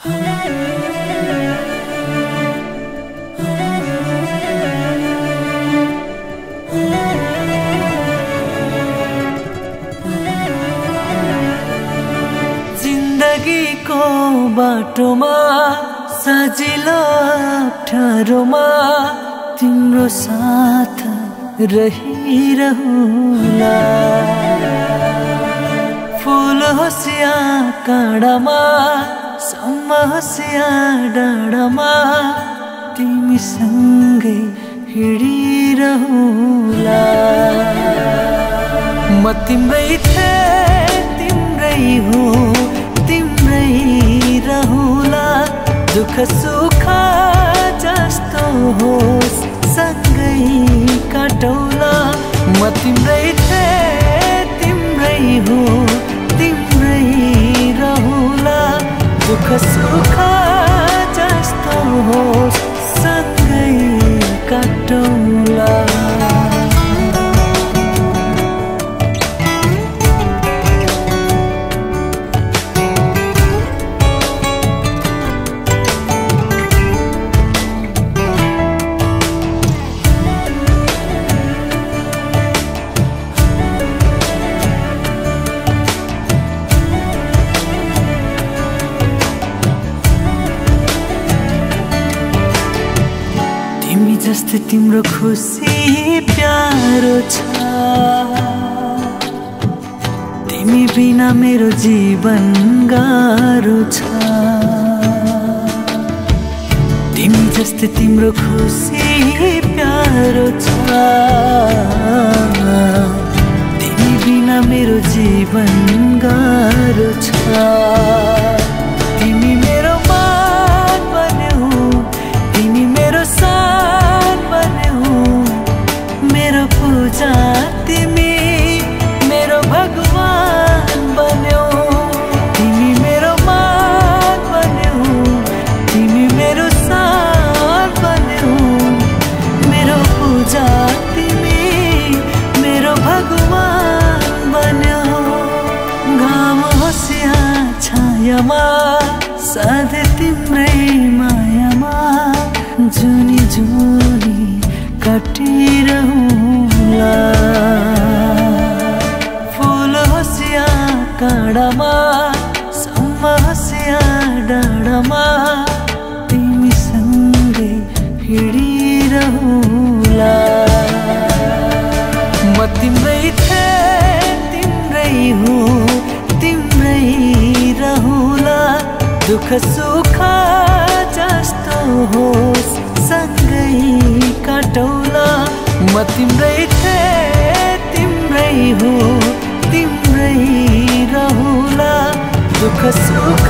जिन्दगीको बाटोमा सजिलो अप्ठ्यारोमा तिम्रो साथ रहिरहला। फुल होसिया काँडामा सम्म होसिया डाँडामा तिमीसँगै हिँडिरहला। म तिम्रै थिएँ तिम्रै हो तिम्रै रहुला। दुःख सुख जस्तै तिम्रो खुसी प्यारो छ। तिमी बिना मेरो जीवन गाह्रो छ। तिमी जस्तै तिम्रो खुसी प्यारो छ। तिमी बिना मेरो जीवन गाह्रो छ। छायामा सधैँ तिम्रै मायामा जुनी जुनी कटिरहला। फुल होसिया काँडामा दुःख सुख जस्तो होस् सँगै काटौला। म तिम्रै थिएँ तिम्रै हो तिम्रै रहुला। दुःख सुख